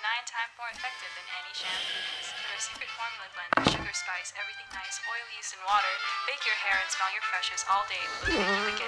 nine times more effective than any shampoos. With our secret formula blend of sugar, spice, everything nice, oil, yeast, and water, bake your hair and smell your freshest all day. With